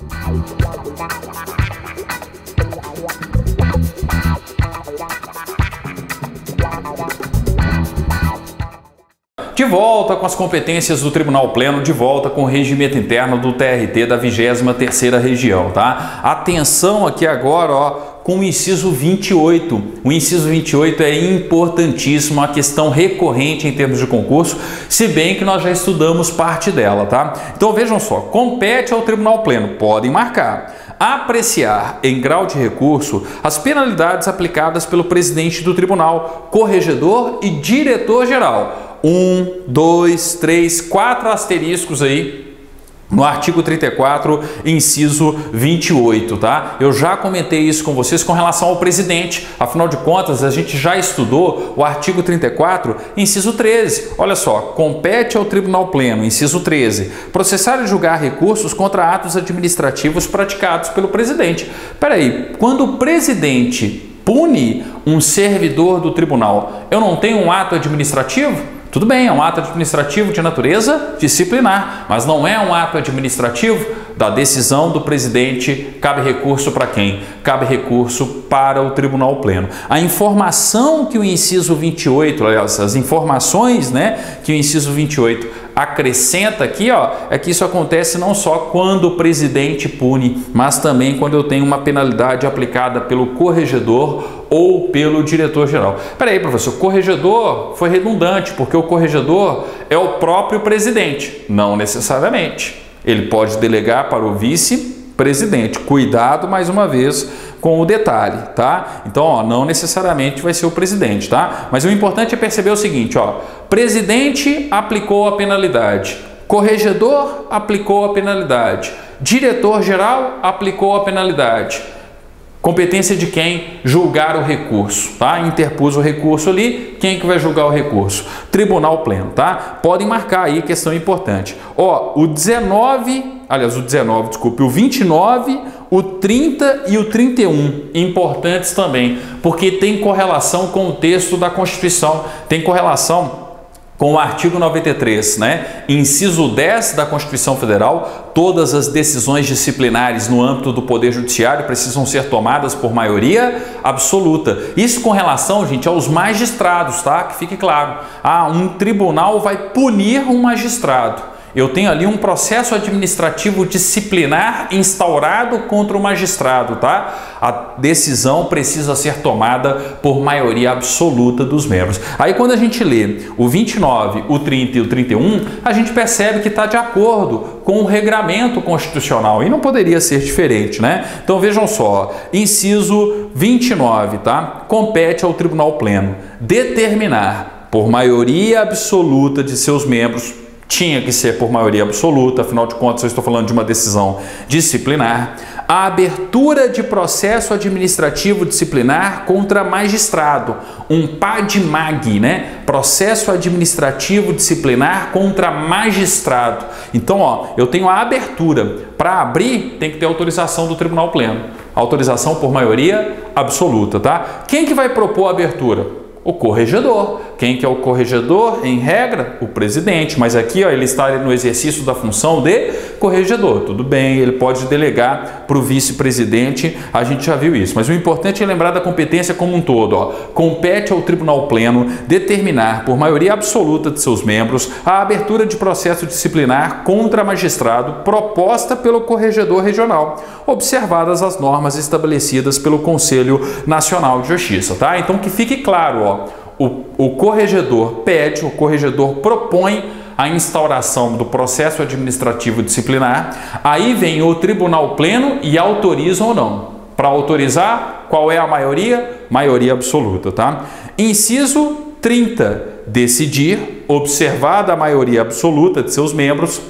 Thank you. De volta com as competências do Tribunal Pleno, de volta com o regimento interno do TRT da 23ª Região, tá? Atenção aqui agora, ó, com o inciso 28. O inciso 28 é importantíssimo, uma questão recorrente em termos de concurso, se bem que nós já estudamos parte dela, tá? Então vejam só, compete ao Tribunal Pleno, podem marcar apreciar em grau de recurso as penalidades aplicadas pelo presidente do tribunal, corregedor e diretor-geral. Um, dois, três, quatro asteriscos aí no artigo 34, inciso 28, tá? Eu já comentei isso com vocês com relação ao presidente. Afinal de contas, a gente já estudou o artigo 34, inciso 13. Olha só, compete ao Tribunal Pleno, inciso 13, processar e julgar recursos contra atos administrativos praticados pelo presidente. Peraí, quando o presidente pune um servidor do tribunal, eu não tenho um ato administrativo? Tudo bem, é um ato administrativo de natureza disciplinar, mas não é um ato administrativo da decisão do presidente. Cabe recurso para quem? Cabe recurso para o Tribunal Pleno. A informação que o inciso 28, aliás, as informações né, que o inciso 28 acrescenta aqui, ó, é que isso acontece não só quando o presidente pune, mas também quando eu tenho uma penalidade aplicada pelo corregedor ou pelo diretor-geral. Peraí, professor, corregedor foi redundante, porque o corregedor é o próprio presidente. Não necessariamente. Ele pode delegar para o vice-presidente. Cuidado, mais uma vez, com o detalhe, tá? Então, ó, não necessariamente vai ser o presidente, tá? Mas o importante é perceber o seguinte, ó, presidente aplicou a penalidade, corregedor aplicou a penalidade, diretor-geral aplicou a penalidade. Competência de quem julgar o recurso, tá? Interpus o recurso ali, quem que vai julgar o recurso? Tribunal Pleno, tá? Podem marcar aí, questão importante. Ó, o 19, aliás, o 19, desculpe, o 29, o 30 e o 31, importantes também, porque tem correlação com o texto da Constituição, tem correlação com o artigo 93, né? Inciso 10 da Constituição Federal, todas as decisões disciplinares no âmbito do Poder Judiciário precisam ser tomadas por maioria absoluta. Isso com relação, gente, aos magistrados, tá? Que fique claro. Ah, um tribunal vai punir um magistrado eu tenho ali um processo administrativo disciplinar instaurado contra o magistrado, tá? A decisão precisa ser tomada por maioria absoluta dos membros. Aí quando a gente lê o 29, o 30 e o 31, a gente percebe que está de acordo com o regramento constitucional e não poderia ser diferente, né? Então vejam só, inciso 29, tá? Compete ao Tribunal Pleno determinar por maioria absoluta de seus membros tinha que ser por maioria absoluta, afinal de contas, eu estou falando de uma decisão disciplinar. A abertura de processo administrativo disciplinar contra magistrado, um PADMAG, né? Processo administrativo disciplinar contra magistrado. Então, ó, eu tenho a abertura. Para abrir, tem que ter autorização do Tribunal Pleno. Autorização por maioria absoluta, tá? Quem que vai propor a abertura? O corregedor. Quem que é o corregedor? Em regra, o presidente, mas aqui ó, ele está no exercício da função de corregedor. Tudo bem, ele pode delegar para o vice-presidente, a gente já viu isso. Mas o importante é lembrar da competência como um todo. Ó. Compete ao Tribunal Pleno determinar, por maioria absoluta de seus membros, a abertura de processo disciplinar contra magistrado proposta pelo corregedor regional, observadas as normas estabelecidas pelo Conselho Nacional de Justiça. Tá? Então que fique claro, ó, o, o corregedor pede, o corregedor propõe a instauração do processo administrativo disciplinar, aí vem o tribunal pleno e autoriza ou não. Para autorizar, qual é a maioria? Maioria absoluta, tá? Inciso 30. Decidir, observada a maioria absoluta de seus membros,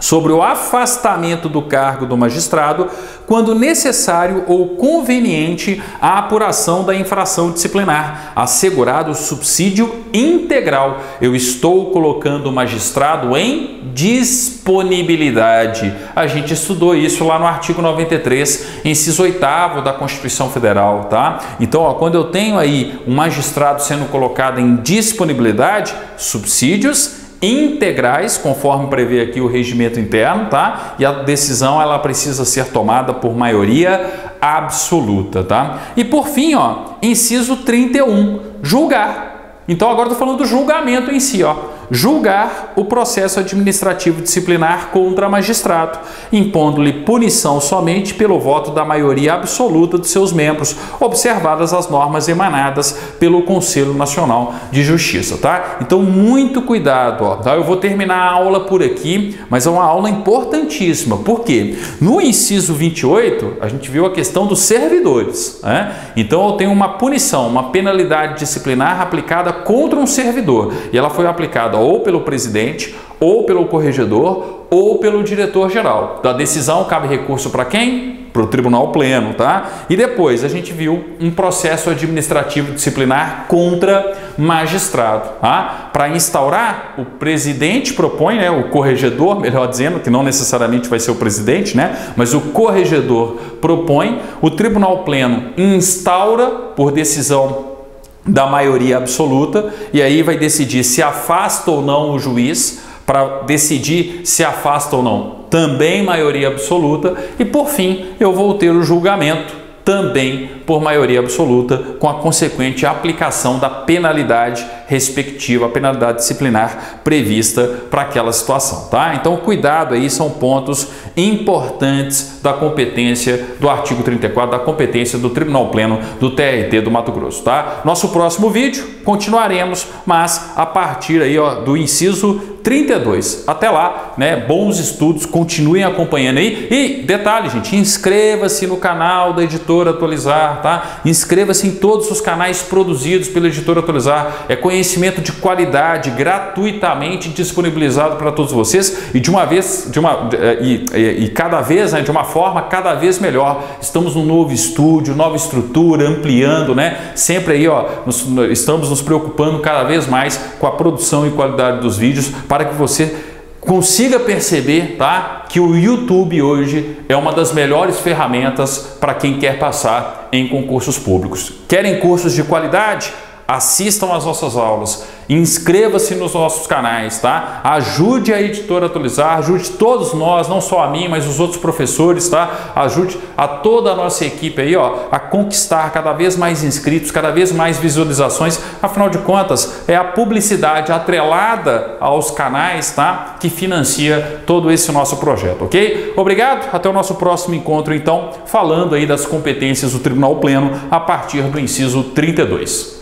sobre o afastamento do cargo do magistrado quando necessário ou conveniente a apuração da infração disciplinar, assegurado subsídio integral. Eu estou colocando o magistrado em disponibilidade. A gente estudou isso lá no artigo 93, inciso 8 da Constituição Federal, tá? Então, ó, quando eu tenho aí um magistrado sendo colocado em disponibilidade, subsídios integrais, conforme prevê aqui o regimento interno, tá? E a decisão ela precisa ser tomada por maioria absoluta, tá? E por fim, ó, inciso 31, julgar. Então agora tô falando do julgamento em si, ó julgar o processo administrativo disciplinar contra magistrado, impondo-lhe punição somente pelo voto da maioria absoluta de seus membros, observadas as normas emanadas pelo Conselho Nacional de Justiça, tá? Então, muito cuidado, ó, tá? Eu vou terminar a aula por aqui, mas é uma aula importantíssima, porque no inciso 28, a gente viu a questão dos servidores, né? Então, eu tenho uma punição, uma penalidade disciplinar aplicada contra um servidor, e ela foi aplicada ou pelo presidente, ou pelo corregedor, ou pelo diretor-geral. Da decisão cabe recurso para quem? Para o tribunal pleno, tá? E depois a gente viu um processo administrativo disciplinar contra magistrado, tá? Para instaurar, o presidente propõe, né, o corregedor, melhor dizendo, que não necessariamente vai ser o presidente, né, mas o corregedor propõe, o tribunal pleno instaura por decisão da maioria absoluta e aí vai decidir se afasta ou não o juiz para decidir se afasta ou não. Também maioria absoluta e por fim eu vou ter o julgamento também por maioria absoluta, com a consequente aplicação da penalidade respectiva, a penalidade disciplinar prevista para aquela situação, tá? Então, cuidado aí, são pontos importantes da competência do artigo 34, da competência do Tribunal Pleno do TRT do Mato Grosso, tá? Nosso próximo vídeo continuaremos, mas a partir aí, ó, do inciso 32. Até lá, né? Bons estudos, continuem acompanhando aí. E detalhe, gente, inscreva-se no canal da Editora Atualizar, tá? Inscreva-se em todos os canais produzidos pela Editora Atualizar. É conhecimento de qualidade, gratuitamente disponibilizado para todos vocês e de uma vez, de uma eh, e, e, cada vez, né, de uma forma cada vez melhor. Estamos num novo estúdio, nova estrutura, ampliando, né? Sempre aí, ó, nos, estamos nos preocupando cada vez mais com a produção e qualidade dos vídeos para que você consiga perceber tá, que o YouTube hoje é uma das melhores ferramentas para quem quer passar em concursos públicos. Querem cursos de qualidade? Assistam às nossas aulas Inscreva-se nos nossos canais, tá? Ajude a editora a atualizar, ajude todos nós, não só a mim, mas os outros professores, tá? Ajude a toda a nossa equipe aí, ó, a conquistar cada vez mais inscritos, cada vez mais visualizações. Afinal de contas, é a publicidade atrelada aos canais, tá? Que financia todo esse nosso projeto, ok? Obrigado, até o nosso próximo encontro, então, falando aí das competências do Tribunal Pleno a partir do inciso 32.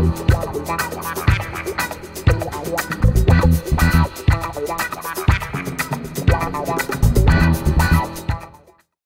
Bye.